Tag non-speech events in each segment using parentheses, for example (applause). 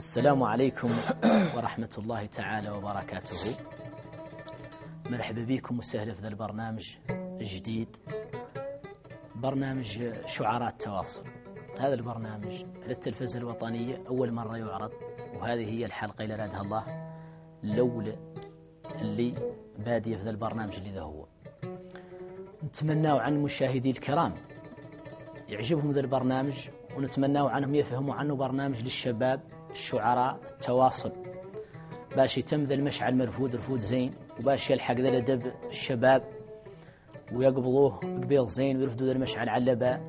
السلام عليكم ورحمة الله تعالى وبركاته. مرحبا بكم وسهلا في ذا البرنامج الجديد برنامج شعراء التواصل هذا البرنامج على التلفزة الوطنية أول مرة يعرض وهذه هي الحلقة إلى رادها الله الأولى اللي بادية في ذا البرنامج اللي ذا هو. نتمناه عن المشاهدين الكرام يعجبهم ذا البرنامج ونتمناه عنهم يفهموا عنه برنامج للشباب الشعراء التواصل. باش يتم ذا المشعل مرفود رفود زين. وباش يلحق ذا الأدب الشباب ويقبضوه قبيض زين ويرفدوا ذا المشعل على اللباء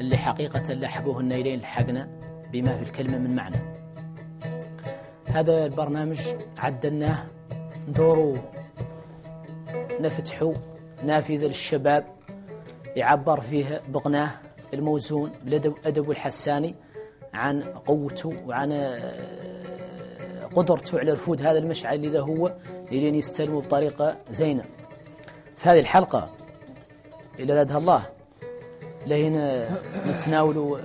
اللي حقيقة لحقوه النيلين لحقنا بما في الكلمة من معنى. هذا البرنامج عدلناه ندورو نفتحوا نافذة للشباب يعبر فيه بغناه الموزون بالأدب أدب الحساني. عن قوته وعن آه، قدرته على رفود هذا المشعل اللي ذا هو لين يستلمه بطريقة زينة. في هذه الحلقة إلى ردها الله لهنا نتناولوا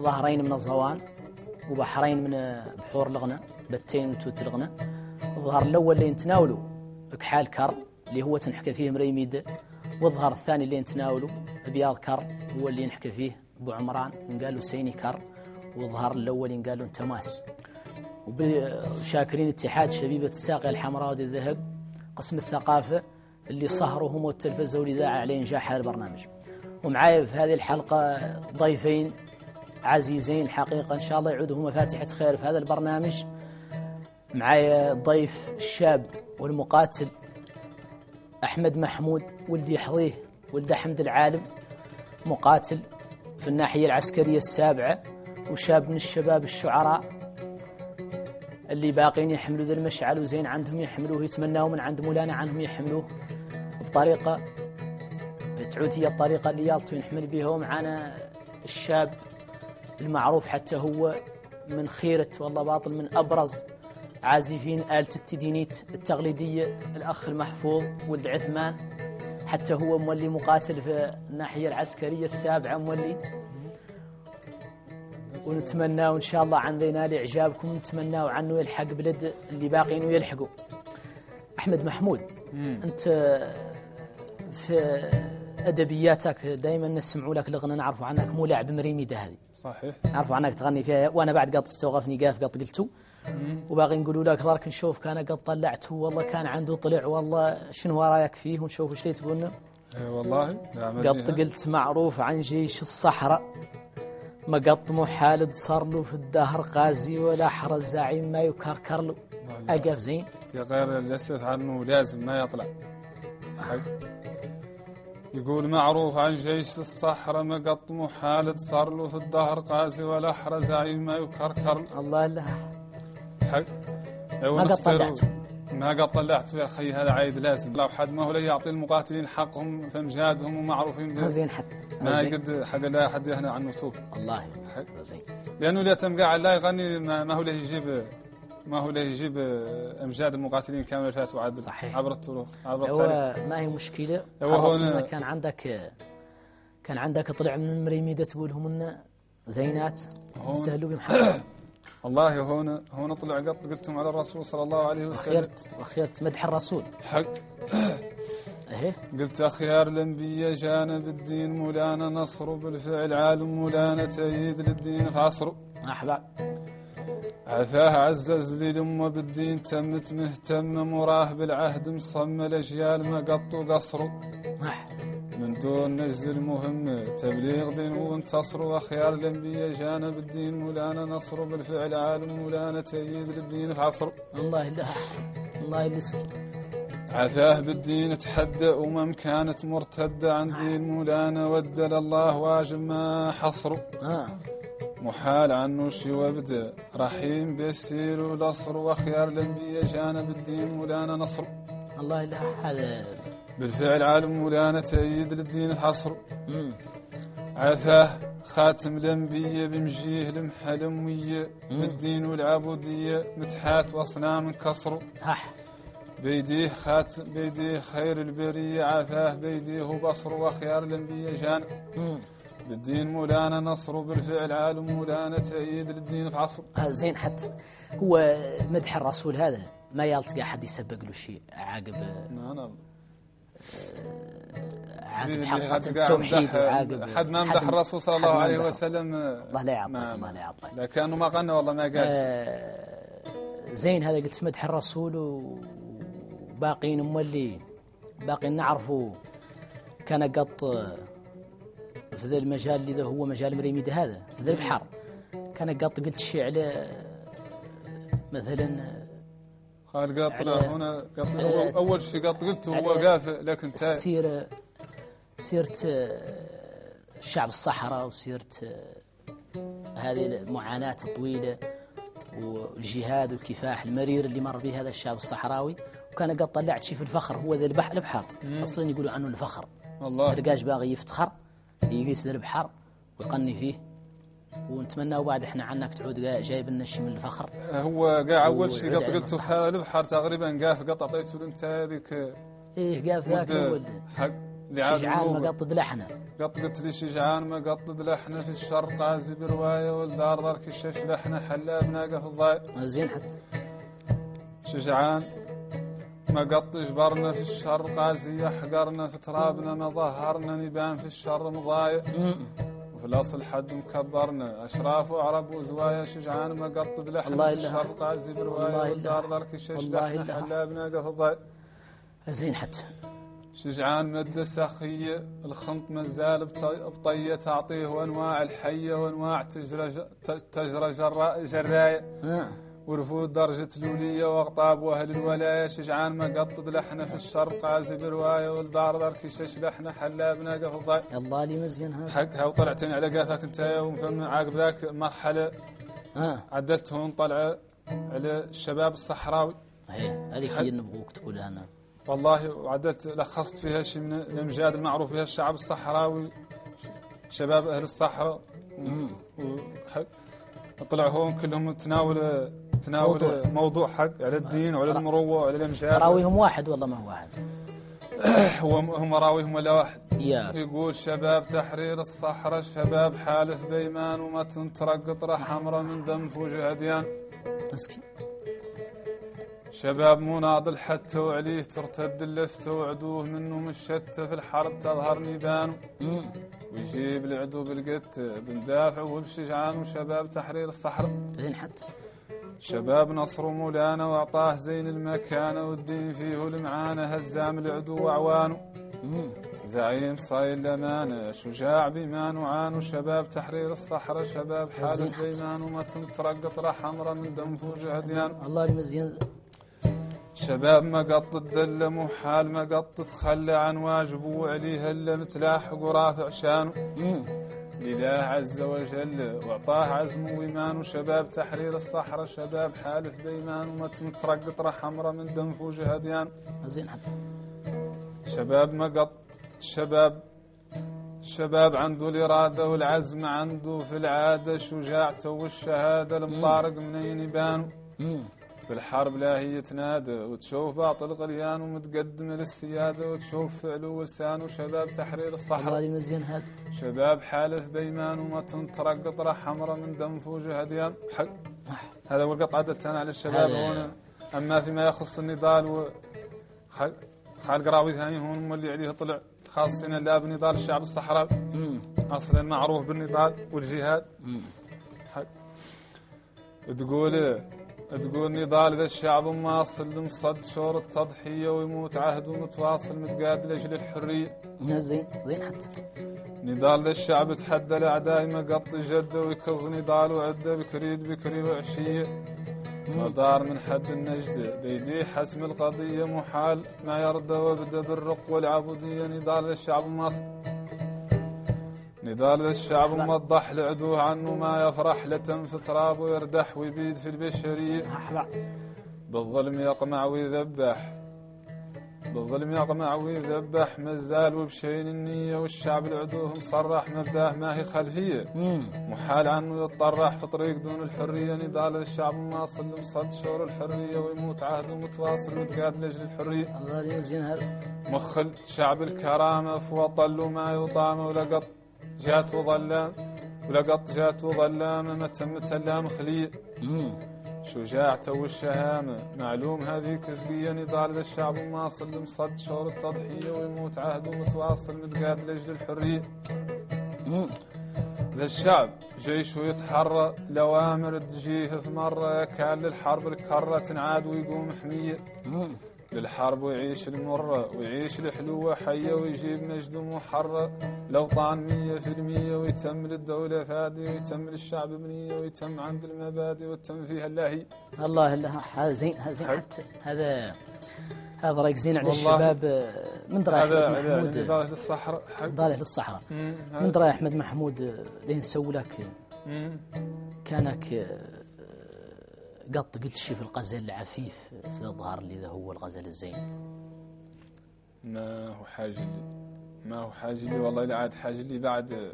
ظهرين من الزوان وبحرين من بحور الغنى بتين من توت الغنى الظهر الأول اللي نتناولوا كحال كر اللي هو تنحكى فيه مريميد والظهر الثاني اللي نتناولوا ابياض كر هو اللي نحكى فيه أبو عمران قالوا سيني كر. والظهر الأول قالوا تماس وشاكرين اتحاد شبيبة الساقيه الحمراء ودي الذهب قسم الثقافة اللي صهروا هم والتلفزه والاذاعه على انجاح هذا البرنامج. ومعايا في هذه الحلقة ضيفين عزيزين الحقيقة إن شاء الله يعودوا مفاتيح خير في هذا البرنامج. معايا الضيف الشاب والمقاتل أحمد محمود ولدي حظيه ولد أحمد العالم مقاتل في الناحية العسكرية السابعة. وشاب من الشباب الشعراء اللي باقين يحملوا ذا المشعل وزين عندهم يحملوه يتمنوا من عند مولانا عنهم يحملوه بطريقة تعود هي الطريقة اللي يالطو نحمل بها ومعنا الشاب المعروف حتى هو من خيرة والله باطل من أبرز عازفين آلة التدينيت التقليدية الأخ المحفوظ ولد عثمان حتى هو مولي مقاتل في الناحية العسكرية السابعة مولي. ونتمنى إن شاء الله عن ذينا لإعجابكم نتمنى عنه يلحق بلد اللي باقين ويلحقوا أحمد محمود أنت في أدبياتك دائما نسمعوا لك الأغنى نعرفوا عنك مو لاعب مريميدة هذه. صحيح. نعرفوا عنك تغني فيها وأنا بعد قط استوقفني قاف قط قلتو. وباغي نقولوا لك ضرك نشوف كان قد طلعته والله كان عنده طلع والله شنو رايك فيه ونشوف وش تقولنا. اي والله لا قط قلت معروف عن جيش الصحراء. ما قط محالد صار له في الدهر غازي ولا حرز زعيم ما يكركر له أقف زين. يا غير للاسف عنه لازم ما يطلع. حق يقول معروف عن جيش الصحراء ما قط محالد صار له في الدهر قازي ولا حرز زعيم ما يكركر له الله لا. حق ما قد طلعته. ما قد طلعت يا أخي هذا عايد لازم لو حد ما هو لا يعطي المقاتلين حقهم في امجادهم ومعروفين. زين حتى ما. قد حق لا حد يهنا عنه توب والله حق. زين لأنه لا تم قاعد لا يغني ما, هو له يجيب ما هو له يجيب إمجاد المقاتلين كامل اللي فاتوا عاد صحيح. عبر الطرق عبر التاريخ هو ما هي مشكلة هو خلاص كان عندك كان عندك طلع من المريميده تقولهم إنه زينات. يستاهلوا بهم (coughs) والله هون هون طلع قط قلتم على الرسول صلى الله عليه وسلم. وخيرت وخيرت مدح الرسول. حق. اهي قلت أخيار الأنبياء جانا بالدين مولانا نصر بالفعل عالم مولانا تأييد للدين في عصره احباب عفاه عزز لي الأمة بالدين تمت مهتمة مراه بالعهد مصمم الأجيال ما قطوا قصره دون نجز المهم تبليغ دين وانتصروا أخيار الأنبياء جانا بالدين مولانا نصر بالفعل عالم مولانا تأييد للدين في عصره الله الله الله يلسك عفاه بالدين تحدى أمم كانت مرتدة عن دين مولانا ودل الله واجب ما حصره آه. محال عنه شي وابدا رحيم بيسير ولصر وخيار الأنبياء جانا بالدين مولانا نصر. الله الله هذا بالفعل عالم مولانا تأييد للدين حصر مم. عفاه خاتم الأنبياء بمجيه المحى الامويه بالدين والعبودية متحات وأصنام كسر. بيديه خاتم بيديه خير البرية. عفاه بيديه بصر وخيار الأنبياء جانا مم. بالدين مولانا نصر بالفعل عالم مولانا تأييد للدين في عصر آه زين حتى هو مدح الرسول هذا ما يلتقى حد يسبق له شيء عقب؟ نعم نعم قاعد التوحيد وعقب حد ما مدح الرسول صلى الله عليه. وسلم الله لا يعطيك ما- الله لا يعطيك لكنه ما غنى والله ما قالش آه، زين هذا قلت مدح الرسول وباقيين اللي باقيين نعرفوا كان قط في ذا المجال اللي هو مجال مريميد هذا في ذا البحر. كان قط قلت شيء على مثلا قال قط على- هنا قط على- أول شيء قط قلته هو على قافئ لكن تا سيرة سيرة آه، الشعب الصحراء وسيرة آه، هذه المعاناة الطويلة والجهاد والكفاح المرير اللي مر به هذا الشعب الصحراوي. وكان قد طلعت شيء في الفخر هو ذا البحر البحر. أصلا يقولوا عنه الفخر. والله. الرقاش باغي يفتخر يقيس ذا البحر ويقني فيه. ونتمنى وبعد إحنا عنك تعود جا- جايب لنا شيء من الفخر. هو قاع أول شيء قط المصلحة. هذا البحر تقريبا قاف قط أعطيته أنت هذيك إيه قال ذاك اول حق شجعان. ما قطد لحنة. قط قلت لي شجعان ما قطد لحنة في الشرق عازي برواية والدار دار كشش لحنة حلاب ناقه في الضايع زين حتى شجعان ما قط جبرنا في الشر قاسي يحقرنا في ترابنا ما ظهرنا نبان في الشر مضايع وفي الأصل حد مكبرنا. أشراف وعرب وزوايا شجعان ما قط لحنا الله إلا الشر قاسي والله بروايه إلا والدار دار كشش والله لحنا إلا حلاب ناقه في الضايع زين حتى شجعان مد سخية الخنط مازال بط- بطية تعطيه وانواع الحية وأنواع تجرى تجرى جرا- جراية. آه. ورفود درجة الولية واغطاب وأهل الولاية شجعان ما قطد لحنا في الشرق قاسي برواية والدار دار كشش لحنا حلاب ناقة في الضايع الله لي مزين هذا. حقها وطلعتين على قافك انت ومفهم عقب ذاك مرحلة. آه عدلتهم طلعة على الشباب الصحراوي. هي هذيك هي نبغوك تقولها أنا والله وعدلت لخصت فيها شيء من الأمجاد المعروف فيها الشعب الصحراوي شباب أهل الصحراء. طلعوا هم كلهم تناول تناول موضوع. حق على الدين وعلى المروه وعلى الأمجاد. راويهم واحد والله ما هو واحد. (clears throat) هو هم راويهم ولا واحد. يقول شباب تحرير الصحراء شباب حالف بيمان وما تنترق قطرة حمراء من دم في وجه عديان مسكين. شباب مناضل حتى وعليه ترتد اللفتة وعدوه منه مشتة في الحرب تظهر نيبانه. ويجيب العدو بالقت بندافع وبشجعان. وشباب تحرير الصحراء. حتى. شباب نصر مولانا واعطاه زين المكانة والدين فيه المعانة هزام العدو واعوانه مم. زعيم صايل الأمانة شجاع بيمان وعانو شباب تحرير الصحراء شباب حال حتى. بيمان وما تنترق قطرة حمراء من دم فوج هديان الله لي مزين شباب ما قط الدلة محال ما قط تخلى عن واجبه وعليه الا متلاحق ورافع شانه. لله عز وجل وأعطاه عزم وإيمان وشباب تحرير الصحراء شباب حالف بإيمان وما تمترق قطرة حمراء من دم فوج هديان. زين حتى. شباب ما قط شباب شباب عنده الإرادة والعزم عنده في العادة شجاعته والشهادة المطارق منين يبانوا مم. في الحرب لا هي تنادى وتشوف باطل غليان ومتقدم للسيادة وتشوف فعله ولسانه شباب تحرير الصحراء. مزين هذا. شباب حالف بيمان وما تنطرق قطرة حمراء من دم فوجه هديان. حق. هذا هو القطعة عدلت أنا على الشباب هون أما فيما يخص النضال و خالق راوي ثاني هون هم اللي عليه طلع خاصين لا بنضال الشعب الصحراوي مم. أصلا معروف بالنضال والجهاد. حق. تقول تقول نضال ذا الشعب ماصل مصد شور التضحية ويموت عهده متواصل متقاد لأجل الحرية زين زين حتى. نضال ذا الشعب تحدى الأعداء ما قط جدة ويكظ نضال وعدة بكريد بكري وعشية. ودار من حد النجدة بيدي حسم القضية محال ما يرضى وابدأ بالرق والعبودية. نضال ذا الشعب ماصل نضال الشعب موضح لعدوه عنه ما يفرح لتنف تراب ويردح ويبيد في البشرية بالظلم يقمع ويذبح. بالظلم يقمع ويذبح. مازال وبشين النية والشعب العدوه مصرح. مبداه ما هي خلفية. محال عنه يتطرح في طريق دون الحرية. نضال الشعب مواصل مصد شور الحرية. ويموت عهده متواصل وتقاد لأجل الحرية. الله لي مزين هذا. مخل شعب الكرامة في وطن ما يطام ولا قط جات ظلام ولا قط جات ظلام ما تم تلام خليل مم. شجاعته والشهامة معلوم هذه كزبية نضال للشعب ماصل مصد شعور التضحية ويموت عهده متواصل متقاد لأجل الحرية مم. للشعب جيش يتحرى الأوامر تجيه في مرة كان للحرب الكرة تنعاد ويقوم حمية. للحرب ويعيش المرة ويعيش الحلوة حية ويجيب مجد محرة لو طعن مية في المية ويتم للدولة فادي ويتم للشعب بنية ويتم عند المبادئ وتم فيها اللاهي. الله الله هذا زين زين. حتى هذا هذا رايك زين على. الشباب آه، من درى هذا أحمد محمود؟ نضال للصحراء. ضاله للصحراء. من درى أحمد محمود؟ لين نسوي لك مم. كانك آه، قط قلت شي في الغزل العفيف في الظهر اللي ذا هو الغزل الزين. ما هو حاجة لي ما هو حاجة لي والله لا عاد حاجة لي بعد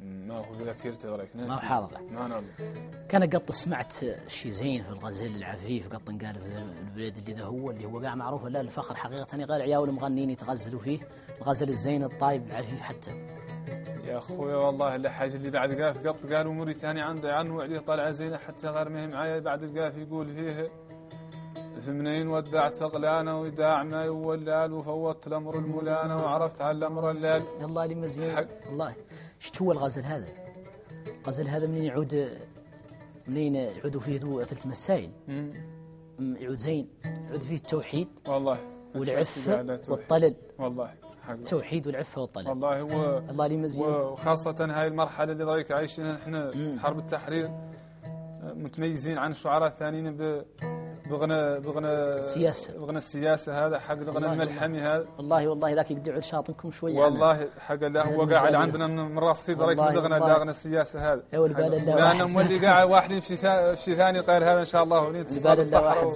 ما هو ذاكرتي وراك ناسي ما هو حاضر. ما نعم كان قط سمعت شي زين في الغزل العفيف قط قال في البلاد اللي ذا هو اللي هو قاع معروف لا الفخر حقيقة غير عيال المغنيين يتغزلوا فيه. الغزل الزين الطايب العفيف حتى. يا أخويا والله لا حاجة اللي بعد قاف قط قالوا موريتاني عنده عنه وعليه طالعة زينة حتى غير ما هي معايا بعد القاف يقول فيه في منين ودعت أغلانا وداع ما يولال وفوت الأمر المولانة وعرفت على الأمر اللال يلا لي مزيان. والله شت هو الغزل هذا؟ الغزل هذا منين يعود منين يعودوا فيه ذو ثلاث مسائل؟ يعود زين يعود فيه التوحيد والله والعفة. والطلل. والله. التوحيد والعفة والطلل والله هو الله لي مزيان وخاصة هاي المرحلة اللي ضايق عايشينها إحنا. حرب التحرير متميزين عن الشعراء الثانيين ب- بغنى بغنى سياسة. بغنى السياسة هذا حق والله الملحمي هذا والله والله ذاك يقدر يعود شاطنكم شوية. والله حق الله هو قاعد. عندنا من راس الصيد رايك بغنى. غنى السياسة هذا يا والبال الله لأن واحد مولي. قاعد واحد في ثاني قال هذا إن شاء الله ولين تصطاد زاد الله واحد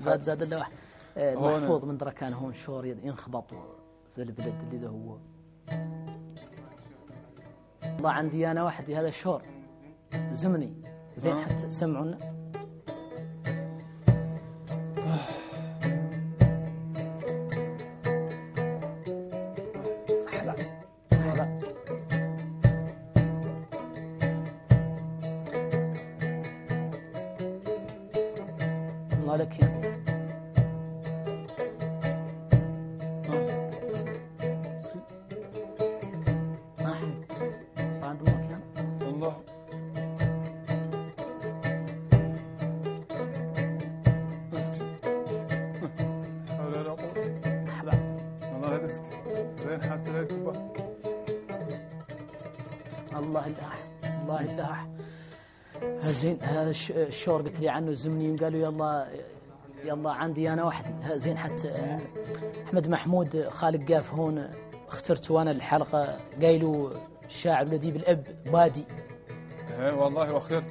زاد زاد الله واحد آه، هون. المحفوظ من درا كان هون شور ينخبط في البلد اللي ذا هو. والله عندي أنا واحد هذا شور. زمني. زين آه. حتى سمعونا. زين الشور قلت لي عنه زمني قالوا يلا يلا عندي أنا وحدي زين حتى أحمد محمود خالق قاف هون اخترت وأنا الحلقة. قايلوا الشاعر الذي بالأب بادي. إيه والله واخيرت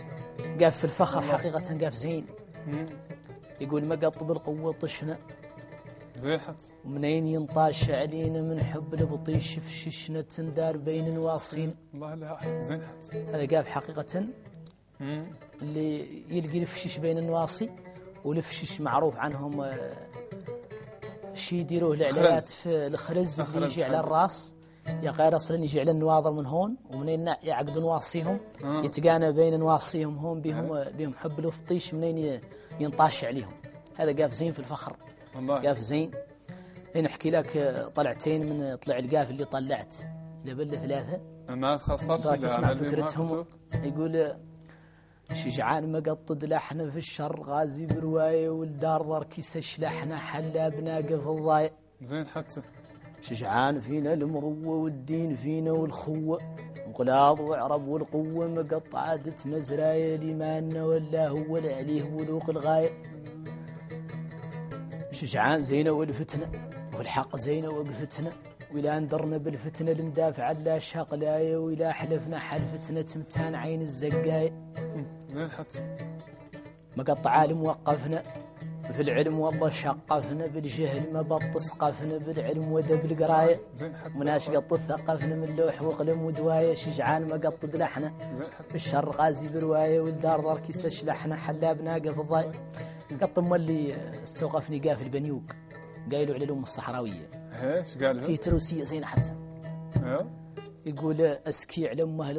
قاف في الفخر حقيقة قاف زين. يقول ما قط بالقوة طشنا. زين حتى ومنين ينطاش علينا من حب البطيش في ششنا تندار بين نواصينا والله لا زين حتى هذا قاف حقيقة. اللي يلقي الفشش بين النواصي والفشش معروف عنهم آه، شي يديروه الإعلانات. في الخرز اللي يجي على حلو. الراس. يا غير أصلا يجي على النواظر من هون ومنين يعقدوا نواصيهم. آه. يتقانى بين نواصيهم هون بهم بهم حب الفطيش منين ينطاش عليهم. هذا قاف زين في الفخر. والله. قاف زين. لين أحكي لك آه، طلعتين من طلع القاف اللي طلعت لبل ثلاثة. ما إلا تسمع فكرتهم. يقول شجعان مقطد لحنا في الشر غازي برواية والدار كيس شلحنا حلا بناقة في الضايع زين حتى. شجعان فينا المروة والدين فينا والخوة. وغلاظ وعرب والقوة مقطعة مزرايا لمانا ولا هو عليه بلوغ الغاية. شجعان زينة والفتنة والحق زينة وقفتنا. ولا اندرنا بالفتنة المدافع لا شقلاية ولا حلفنا حلفتنا تمتان عين الزقاية مقطع عالم وقفنا في العلم والله شقفنا بالجهل ما بط سقفنا بالعلم زين حتى مناش قط ثقفنا من لوح وقلم ودواية شجعان ما قط دلحنا. في الشر غازي برواية والدار دار كيس شلحنا حلاب ناقة في الضاي قط مولي استوقفني قاف البنيوق قايلوا على الأم الصحراوية. إيه إيش قال في تروسية زين حتى. إيه. يقول أسكي على أم أهل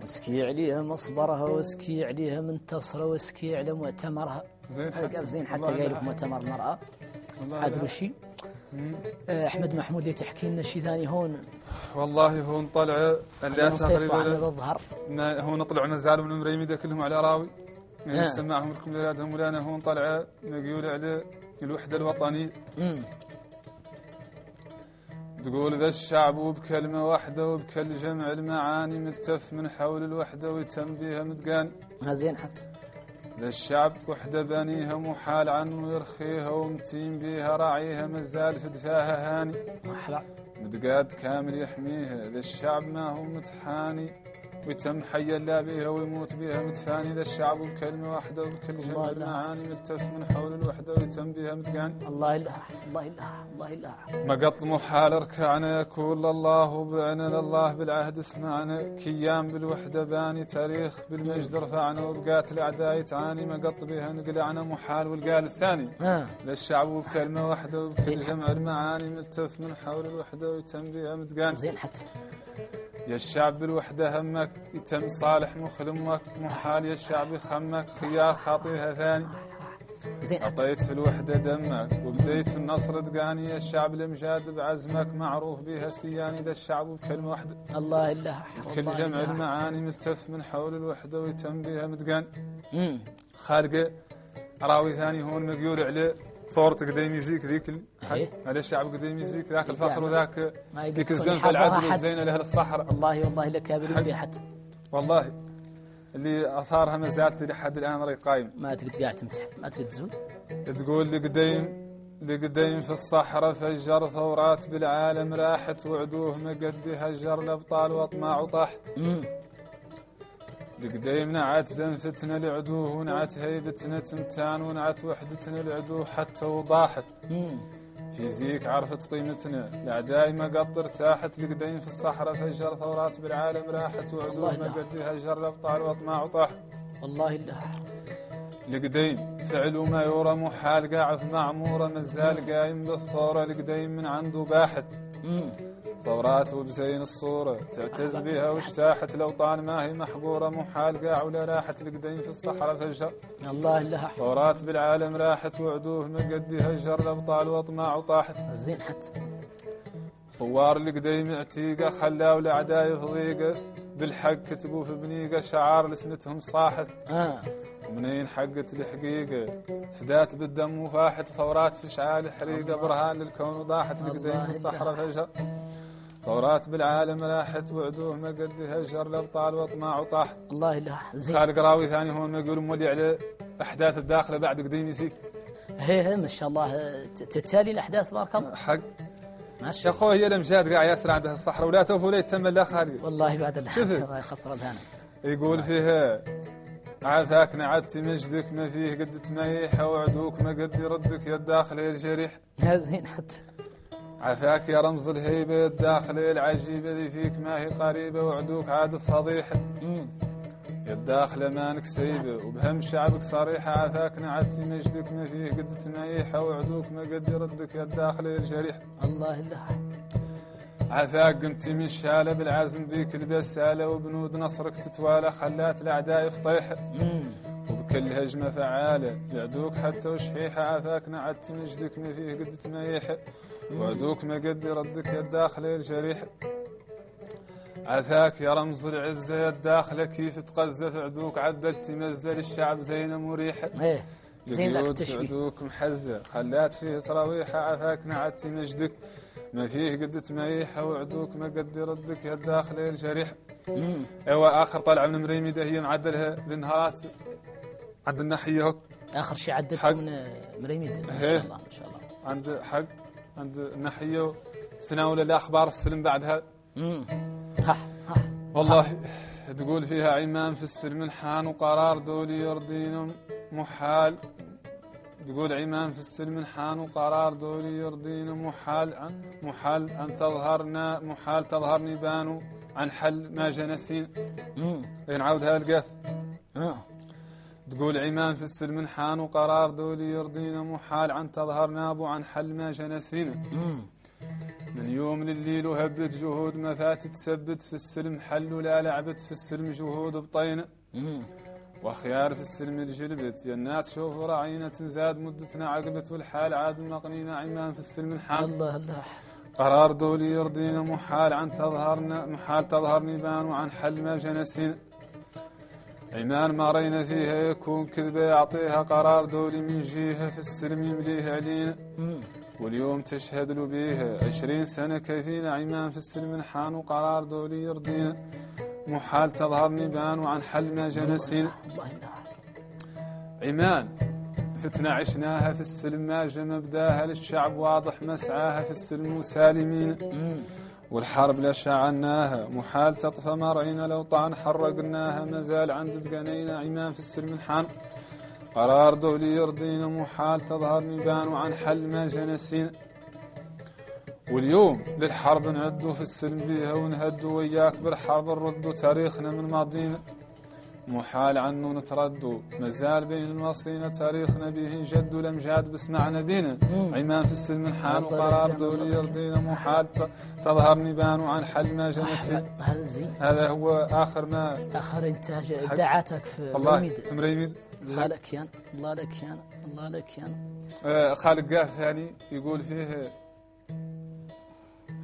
واسكي عليها مصبرها واسكي عليها منتصرة واسكي على مؤتمرها زين حتى قايل. في مؤتمر المرأة والله عاد. وشي. آه، أحمد محمود اللي تحكي لنا شي ثاني هون والله هو نطلع اللي تقريبا الظهر ما هو نطلع مازالوا من مريميده كلهم على راوي يعني آه. سمعهم لكم لولادهم ولانا هو نطلع نقول على الوحدة الوطنية. تقول ذا الشعب وبكلمة واحدة وبكل جمع المعاني ملتف من حول الوحدة ويتم بها متقان ها زين حتى. ذا الشعب وحدة بنيها محال عنه يرخيها ومتين بيها راعيها مازال في دفاها هاني. مرحبا متقاد كامل يحميها. ذا الشعب ما هو متحاني. ويتم حيا لا بيها ويموت بيها متفاني ذا الشعب بكلمة واحدة وبكل الله جمع لا. المعاني ملتف من حول الوحدة ويتم بها متقان الله الله الله الله الله الله مقط محال أركعنا يكون لله بعنا لله بالعهد اسمعنا. كيام بالوحدة باني تاريخ بالمجد رفعنا وبقات الأعداء تعاني. مقط بها نقلعنا محال والقال لساني للشعب وبكلمة واحدة وبكل زين جمع المعاني ملتف من حول الوحدة ويتم بها متقان زين حتى يا الشعب بالوحدة همك يتم صالح مخلمك محال يا الشعب يخمك خيار خاطيها ثاني زين حتى أعطيت في الوحدة دمك وبديت في النصر تقاني يا الشعب الأمجاد بعزمك معروف بها سياني ذا الشعب بكلمة واحدة الله الله كل جمع الله. المعاني ملتف من حول الوحدة ويتم بها متقان مم. خالقة راوي ثاني هون مقيول عليه ثورة قديم يزيك ذيك إيه. على الشعب قديم يزيك ذاك الفخر وذاك ما يقول ذيك حظها العدل حد. والزينة لأهل الصحراء. والله والله لكابر بها حتى والله اللي أثارها ما زالت لحد الآن رأي قايم ما تقد قاعد تمتحن؟ ما تقد تزول؟ تقول لقديم لقديم في الصحراء فجر ثورات بالعالم راحت وعدوه مقد هجر الأبطال واطماع وطاحت مم. لقديم نعت زنفتنا لعدوه ونعت هيبتنا تمتان ونعت وحدتنا العدو حتى وضاحت مم. في زيك عرفت قيمتنا الأعداء ما قط ارتاحت لقديم في الصحراء فجر ثورات بالعالم راحت الله الله. مقد هجر الابطال وأطماع وطاحت والله الله لقديم فعل وما يورى محال قاعد معمورة مازال قايم بالثورة لقديم من عنده باحث. ثورات وبزين الصورة تعتز بها واشتاحت الأوطان ما هي محقورة محال قاع ولا راحت لقديم في الصحراء فجر الله الله ثورات بالعالم راحت وعدوه مقدي هجر الأبطال وأطماع وطاحت زين حتى. ثوار لقديم اعتيقة خلاو الأعداء يفضيقة. بالحق كتبوا في بنيقة شعار لسنتهم صاحت. آه. منين حقت الحقيقة؟ فدات بالدم وفاحت ثورات في شعال حريقة برهان للكون وضاحت الله لقديم في الصحراء. فجر ثورات بالعالم لاحت وعدوه ما قد هجر الابطال واطماع وطاحت الله الله زين. خالق راوي ثاني هون ما يقول مولي على أحداث الداخلة بعد قديم يسيك هي هي ما شاء الله. تتالي الأحداث بارك الله. حق. ما يا شاء الله. أخوي هي الأمجاد قاعد ياسر عندها الصحراء ولا توفوا لي تم لا خالق والله بعد الله يخسر بهانا يقول فيها عافاك نعدت مجدك ما فيه قد تميح وعدوك ما قد يردك يا الداخل يا الجريح. يا زين حتى. عافاك يا رمز الهيبة الداخلية العجيبة ذي فيك ما هي قريبة وعدوك عاد فضيحة. يا الداخلة مانك سيبة وبهم شعبك صريحة عافاك نعدت مجدك ما فيه قد تميحة وعدوك ما قد يردك يا الداخلية الجريح. الله الله عافاك قمت من الشالة بالعزم بيك البسالة وبنود نصرك تتوالى خلات الأعداء فطيحة. وبكل هجمة فعالة يعدوك حتى وشحيحة عافاك نعدت مجدك ما فيه قد تميحة وعدوك ما قد يردك يا الداخلة الجريحة عافاك يا رمز العزة يا الداخلة كيف تقذف عدوك؟ عدلت تمزل الشعب زينة مريحة زين التشبيه. عدوك محزة خلات فيه تراويحة عافاك نعدت مجدك. ما فيه قد تميحة وعدوك ما قد يردك يا الداخلة الجريحة مم. أيوه آخر طلعة من مريمي هي معدلها عند الناحيه هوك آخر شيء عدلته. من مريميد ما إيه. شاء الله ما شاء الله. عند حق. عند الناحيه تناول الاخبار السلم بعدها؟ والله تقول فيها عمام في السلم حان وقرار دولي يرضينهم محال. تقول عمام في السلم حان وقرار دولي يرضينهم محال عن محال أن تظهرنا محال تظهر نبان عن حل ما جنسين. مم. نعاودها القاف تقول عمان في السلم حان وقرار دولي يرضينا محال عن تظهر ناب عن حل ما جنسينا. من يوم لليل وهبت جهود ما فات تثبت في السلم حل ولا لعبت في السلم جهود بطين مم. وخيار في السلم الجلبت يا الناس شوفوا راعينا تنزاد مدتنا عقبت والحال عاد مقنينا عمان في السلم الحال الله الله. قرار دولي يرضينا محال عن تظهرنا محال تظهر نبان وعن حل ما جنسين عمان ما رينا فيها يكون كذبة يعطيها قرار دولي من جهة في السلم يمليه علينا. واليوم تشهد له بيها عشرين سنة كفينا عمان في السلم نحان وقرار دولي يرضينا محال تظهر نبان وعن حل ما جنسين الله الله عمان فتنة عشناها في السلم ما جا مبداها للشعب واضح مسعاها في السلم مسالمين مم. والحرب لا شعناها. محال تطفى مرعينا لو طعن حرقناها. مازال عند دقنينا عمان في السلم نحان قرار دولي يرضينا. محال تظهر نبان وعن حل ما جنسين. واليوم للحرب نعدوا في السلم بيها ونهدوا وياك بالحرب. نردوا تاريخنا من ماضينا. محال عنه نتردوا مازال بين المصينا تاريخنا به نجد الامجاد بسمعنا بينا مم. عمان في السلم نحان الله وقرار دولي يرضينا محال. تظهر نبان وعن حل ما جنسين هذا هو آخر ما آخر إنتاج ابداعاتك في الله في مريميد الله لك يان الله لك يان الله لك يان آه، خالد قاه ثاني يقول فيه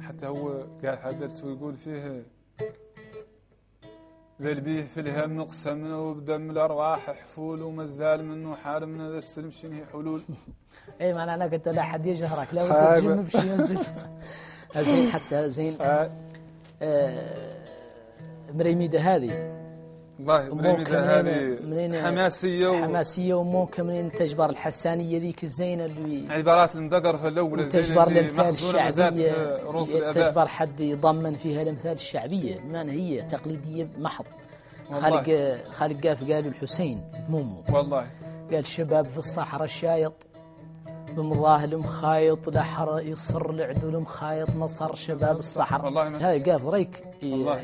حتى هو قال حدلته يقول فيه ذا البيه في الهم نقسمنا وبدم الأرواح حفول ومازال منه حارمنا ذا السلم شنهي حلول. (laughs) اي ما أنا قلت لا حد يجهرك لا حاجة. تترجم بشيء ينزل. (laughs) زين حتى زين. آه، آه، مريميدة هذه. والله هذه منين- حماسية و- حماسية وممكن من تجبر الحسانية ذيك الزينة اللي عبارات المدقر في الأول وتجبر الأمثال الآباء. تجبر حد يضمن فيها الأمثال الشعبية. ما هي تقليدية محض. خالق خالق قاف قالوا الحسين مومو والله. قال الشباب في الصحراء الشايط بمضاه المخايط لحر يصر العدو المخايط نصر شباب الصحراء. والله هذا قاف ريك والله.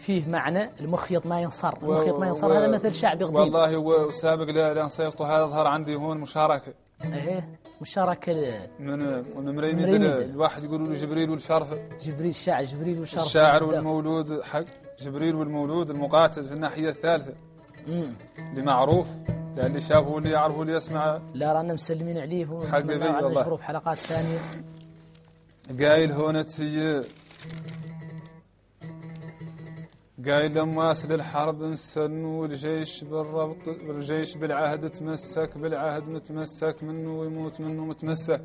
فيه معنى المخيط ما ينصر. المخيط ما ينصر هذا مثل شعبي قديم والله هو سابق لأن صيفته هذا ظهر عندي هون مشاركة. إيه مشاركة من من مريميد. الواحد يقولوا له جبريل والشرف. جبريل الشاعر جبريل والشرف. الشاعر. والمولود حق جبريل والمولود المقاتل في الناحية الثالثة. مم. اللي معروف اللي شافه واللي يعرفه واللي يسمع. لا رانا مسلمين عليه ونتمنى أن والله. في حلقات ثانية. قايل هون تسي قايل لما أسل الحرب انسن والجيش بالربط والجيش بالعهد تمسك بالعهد متمسك منه ويموت منه متمسك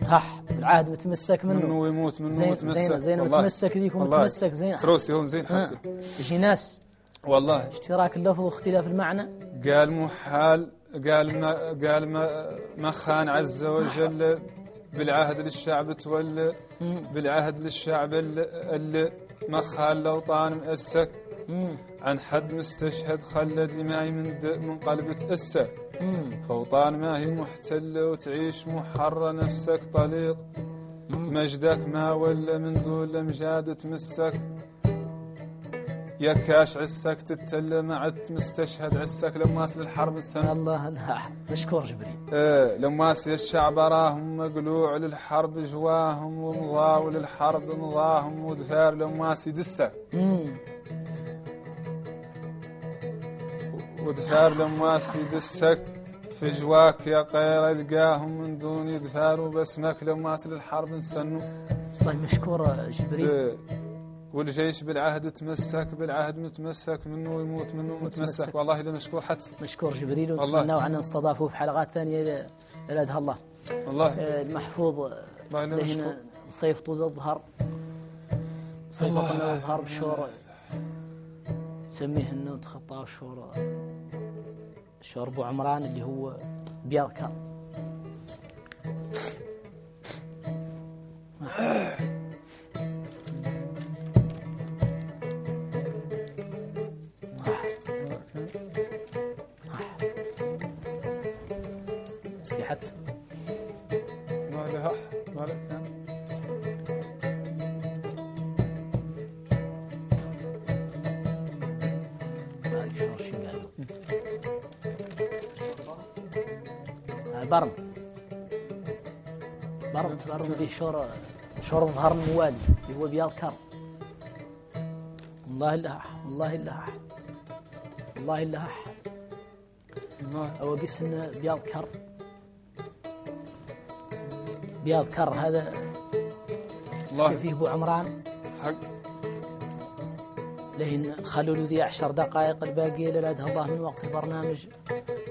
هح العهد متمسك منه منه ويموت منه زين متمسك زين زين. متمسك ذيك. ومتمسك زين تروسي هون زين. حتى يجي ناس والله اشتراك اللفظ واختلاف المعنى قال محال قال ما قال ما ما خان عز وجل بالعهد للشعب تولى. بالعهد للشعب اللي, اللي ما خان لو طان مأسك. عن حد مستشهد خلى دماي من من قلب تأسى. مم. فوطان ما هي محتلة وتعيش محرة نفسك طليق. مجدك ما ولا من دون الأمجاد تمسك. يا كاش عسك تتلى مع مستشهد عسك لماس للحرب السنة. الله الله مشكور جبريل. إيه لماس يا الشعب راهم مقلوع للحرب جواهم ومضاو للحرب مضاهم ودفار لماس يدسه. مم. ودفار لماس يدسك في جواك يا قير القاهم من دون يدفار وبسمك لماس للحرب نسنو. الله مشكور جبريل. إيه. والجيش بالعهد تمسك بالعهد متمسك منه ويموت منه متمسك متمسك. والله لمشكور حتى مشكور جبريل. ونتمنى أن نستضافه في حلقات ثانية إذا أرادها الله. والله. آه، المحفوظ لمشكور لهنا صيفطوا الظهر صيفطنا الظهر بشور سميه إنه تخطاه شور شور أبو عمران اللي هو بيركا هاي برم. برم برم اللي شور شور ظهر الموالي اللي هو بيال كر. والله الله والله الله والله الله الله هو قسن بياض كر. بياض كر هذا الله. فيه ابو عمران. حق. لين خلوا له ذي عشر دقائق الباقية للادها الله من وقت البرنامج.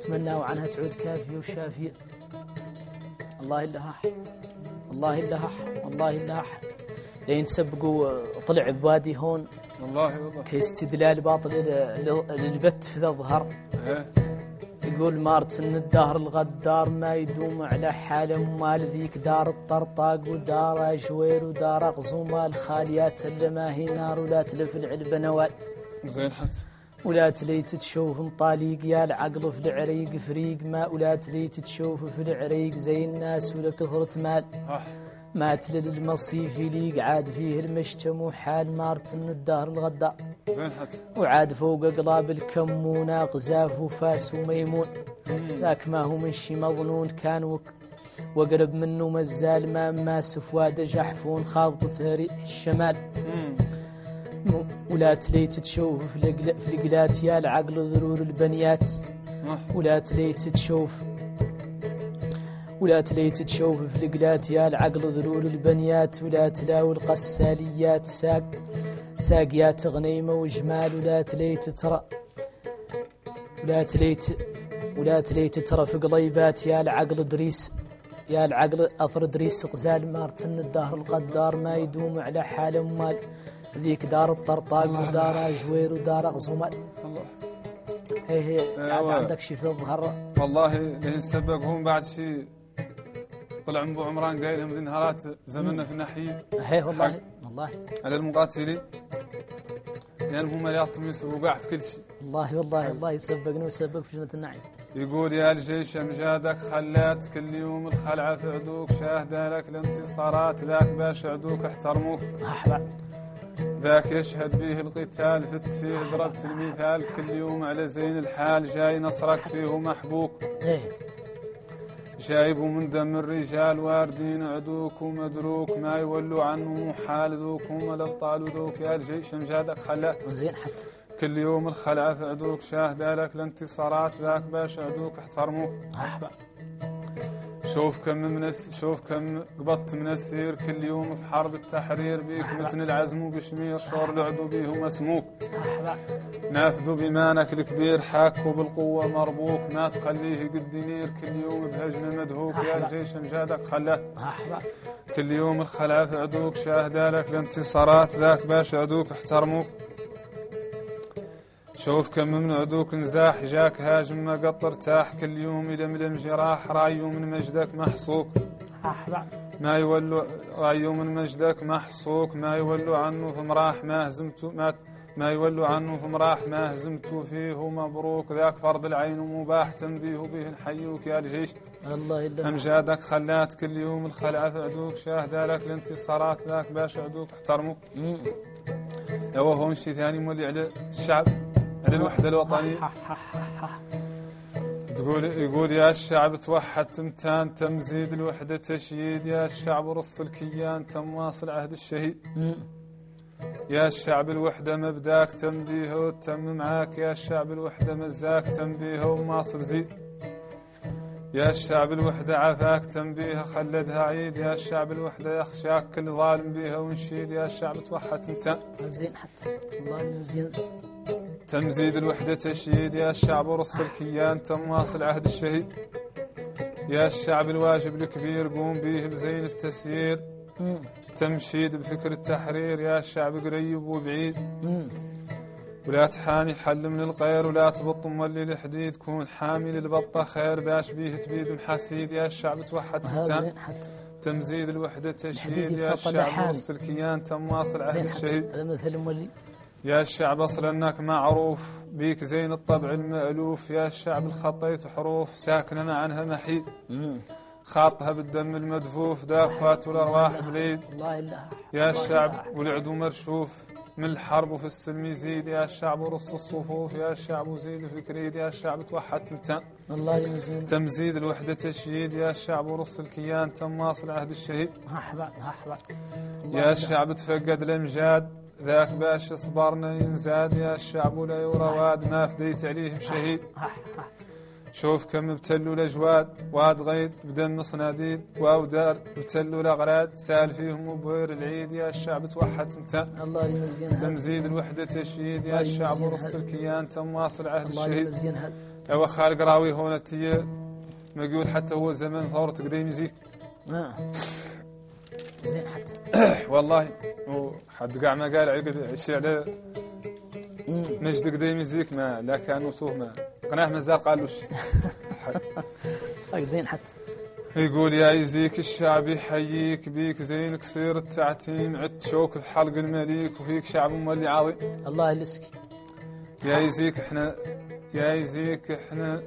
تمنوا عنها تعود كافية وشافية. والله إلا هاح والله إلا هاح والله إلا هاح لين سبقوا طلع بوادي هون. والله والله. كاستدلال باطل لل- للبت في ذا الظهر مارتن الدهر الغدار ما يدوم على حاله مال ذيك دار الطرطاق ودار جوير ودار غزومة الخاليات اللي ما هي نار ولا تلف العلبة نوال. زين حت. ولا تليت تشوف مطاليق يا العقل في العريق فريق ما ولا تليت تشوف في العريق زي الناس ولا كثرة مال. آه. ما تلل المصيف يليق عاد فيه المشتم وحال مارتن الدهر الغدار. زين وعاد فوق قلاب الكمونة غزاف وفاس وميمون. ذاك ما هو من شي مظنون كان وك وقرب منه مزال ما ما سفواد جحفون خابطة ريح الشمال. ولا تليت تشوف في القلا- في القلات يا العقل ضرور البنيات. ولا تليت تشوف ولا تليت تشوف في القلات يا العقل ذرور البنيات. ولا تلاوي القساليات ساق ساقيات غنيمة وجمال ولا تليت ترى ولا تليت ولا تليت ترى في قليبات. يا العقل دريس يا العقل أثر دريس غزال مارتن الدهر القدار ما يدوم على حال مال ذيك دار الطرطاق ودار جوير ودار غزومال الله. هي هي عاد أيوة. عندك شي في الظهر؟ والله لين سبقهم بعد شيء طلع أبو عمران قايل لهم ذي نهارات زمننا في الناحية. هي والله. والله. على المقاتلين لأن هم اللي يعطوا وقع في كل شيء. والله والله الله يسبقنا ويسبق في جنة النعيم. يقول يا الجيش أمجادك خلات كل يوم الخلعه في عدوك شاهده لك الانتصارات ذاك باش عدوك احترموك. أحبا ذاك يشهد به القتال فت فيه ضربت المثال كل يوم على زين الحال جاي نصرك فيه محبوك. إيه. جايب من دم الرجال واردين عدوك ومدروك. ما يولوا عنه محال ذوك هم الابطال ذوك. يا الجيش امجادك خلات وزين حتى. كل يوم الخلعه في عدوك. شاهده لك الانتصارات. ذاك باش عدوك احترموك. أحبا شوف كم من الس- شوف كم قبضت من السير كل يوم في حرب التحرير بيك متن العزم وبشمير شور لعدوا بيه مسموك نافذوا بمانك الكبير حاكوا بالقوة مربوك ما تخليه قد نير كل يوم بهجمة مدهوك يا الجيش أمجادك خلاه. كل يوم الخلعة في عدوك شاهدة لك الانتصارات ذاك باش عدوك احترموك. شوف كم من عدوك نزاح جاك هاجم ما قط ارتاح كل يوم يلملم جراح رايو من مجدك محصوك. ما يولوا رايو من مجدك محصوك ما يولوا عنه في مراح ما هزمتوا ما ما يولوا عنه في مراح ما هزمتوا فيه مبروك. ذاك فرض العين ومباح تنبيه به نحيوك يا الجيش. الله إلا امجادك خلات كل يوم الخلعة في عدوك شاهده لك الانتصارات ذاك باش عدوك احترموك. يوا هون شيء ثاني مولي على الشعب؟ ح- ح. تقول يقول يا الشعب توحد تمتان تم زيد الوحدة تشييد يا الشعب رص الكيان تم واصل عهد الشهيد. يا الشعب الوحدة مبداك تنبيه وتم معاك يا الشعب الوحدة مزاك تنبيه وماصل زيد. يا الشعب الوحدة عافاك تنبيها خلدها عيد يا الشعب الوحدة يخشاك كل ظالم بيها ونشيد يا الشعب توحد تمتان. زين حتى. الله إلا زين. تمزيد الوحدة تشييد يا الشعب ورص الكيان تم واصل عهد الشهيد. يا الشعب الواجب الكبير قوم بيه بزين التسيير. تمشيد بفكر التحرير يا الشعب قريب وبعيد. ولا تحاني حل من الغير ولا تبط مولي الحديد. كون حامي للبطة خير باش بيه تبيد محاسيد. يا الشعب توحد تمتان تمزيد الوحدة تشييد. يا الشعب. ورص الكيان تم واصل عهد الشهيد. هذا مثل مولي. يا الشعب اصل انك معروف بيك زين الطبع المألوف. يا الشعب الخطيت حروف ساكنه ما عنها محيد. خاطها بالدم المدفوف دافات والأرواح بليد. يا الشعب. والعدو مرشوف من الحرب وفي السلم يزيد. يا الشعب ورص الصفوف يا الشعب وزيد في كريد. يا الشعب توحد تلتان الله يمزين تمزيد الوحدة تشييد. يا الشعب ورص الكيان تم واصل عهد الشهيد. يا. الشعب تفقد الأمجاد. ذاك باش صبرنا ينزاد يا الشعب ولا يرى واد ما فديت عليهم شهيد شوف كم ابتلوا الاجواد واد غيد بدم صناديد واو دار ابتلوا الاغراد سال فيهم وبوير العيد يا الشعب توحد تمتان الله يمزين تمزيد الوحدة تشييد يا الله الشعب ورص. الكيان تم واصل عهد الله الشهيد. هذا يا خالق راوي هون ما يقول حتى هو زمن ثورة قديم يزيك آه. زين حتى. (coughs) والله وحد قاع ما قال عقد الشعر مم. مجد قديم يزيك ما لا كان وصوه ما. قناة مازال قالوش (laughs) طيب زين حتى. يقول يا يزيك الشعب يحييك بيك زين كسير التعتيم عد شوك في حلق المليك وفيك شعب مولي عظيم الله يلسك. يا يزيك إحنا يا يزيك إحنا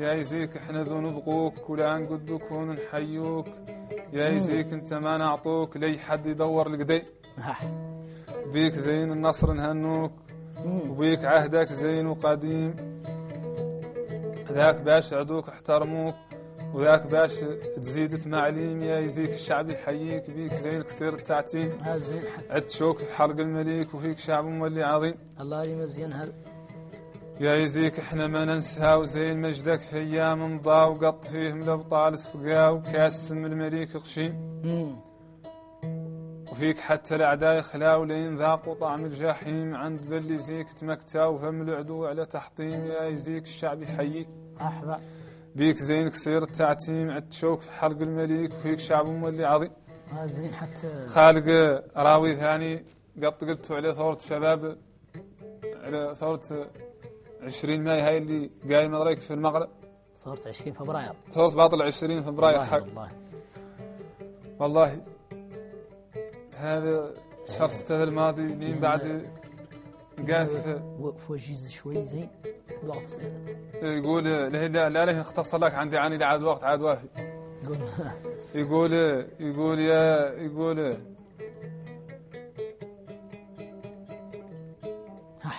يا يزيك إحنا ذو نبغوك ولا نقدوك ونحيوك يا يزيك أنت ما نعطوك لي حد يدور القدي ها بيك زين النصر نهنوك. وبيك عهدك زين وقديم. ذاك باش عدوك احترموك. وذاك باش تزيد تمعليم يا يزيك الشعب يحييك. بيك زين كسير التعتيم زين حتى. عد شوك في حلق المليك وفيك شعب مولي عظيم. الله يمزين هذا يا يزيك إحنا ما ننسى وزين مجدك في أيام مضى وقط فيهم الابطال السقا وكاس سم المليك غشيم. وفيك حتى الأعداء يخلاو لين ذاقوا طعم الجحيم. عند بل يزيك تمكتا وفم العدو على تحطيم. يا يزيك الشعب يحييك. ها حبا بيك زين كسير التعتيم عد شوك في حلق المليك. وفيك شعب مولي عظيم. ها زين حتى خالق راوي ثاني قط قلتوا عليه ثورة شباب على ثورة 20 ماي هاي اللي قايمة رأيك في المغرب؟ صارت 20 فبراير. ثورة باطل 20 فبراير حق. والله. والله هذا شهر ستة الماضي لين بعد قاف. وجيز شوي زين. الوقت يقول لا لا لا اختصر لك عندي عاني عاد وقت عاد وافي. يقول يقول يا يقول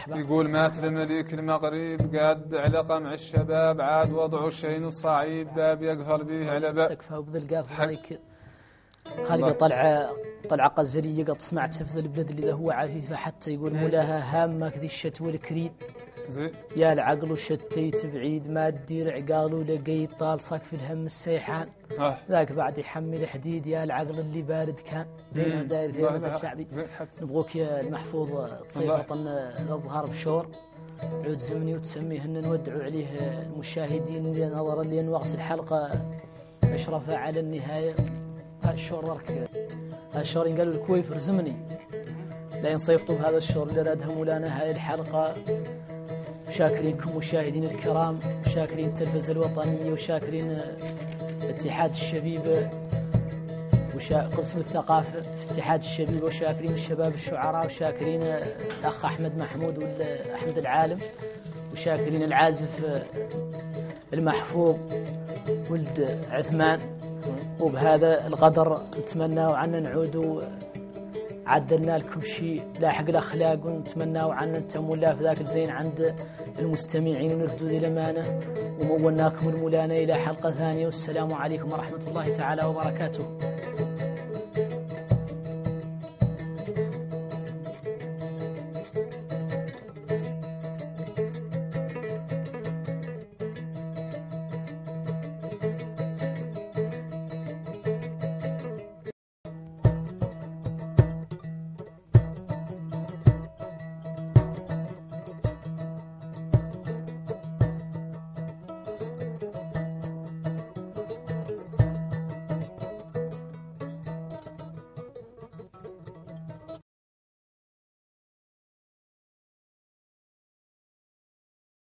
يقول مات الملك المغرب قاد علاقة مع الشباب عاد وضعوا شين الصعيب باب يقفل به على باب. استكفى وبذل قاف. هذيك خالقة طلعة طلعة غزلية قد سمعتها في ذا البلد اللي ذا هو عفيفة حتى يقول مولاها هامك ذي الشت والكريد زين. يا العقل وشتيت بعيد ما تدير عقال ولقيت طالصك في الهم السيحان. ذاك بعد يحمل حديد يا العقل اللي بارد كان. زين داير في لا، مثل لا، شعبي. زين. حتى نبغوك يا المحفوظ تصير الله. وطن الأظهار بشور عود زمني وتسميه ان نودعوا عليه المشاهدين اللي نظرا لأن وقت الحلقة أشرف على النهاية. هالشور رك هالشور قالوا الكويف رزمني لا ينصيفطوا بهذا الشور اللي رادها مولانا هاي الحلقة. شاكرينكم مشاهدين الكرام وشاكرين التلفزة الوطنية وشاكرين اتحاد الشبيبة وشا... قسم الثقافة في اتحاد الشبيبة وشاكرين الشباب الشعراء وشاكرين الأخ أحمد محمود وأحمد العالم وشاكرين العازف المحفوظ ولد عثمان. وبهذا القدر نتمنى وعنا نعود عدلنا لكم شيء لاحق الأخلاق ونتمنى وعنا أنتم ولا في ذاك الزين عند المستمعين ونرفدوا ذي الأمانة. ومولناكم المولانا إلى حلقة ثانية والسلام عليكم ورحمة الله تعالى وبركاته.